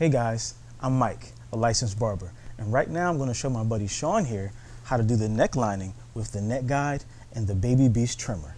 Hey guys, I'm Mike, a licensed barber, and right now I'm going to show my buddy Sean here how to do the neck lining with the neck Guide and the Baby Beast trimmer.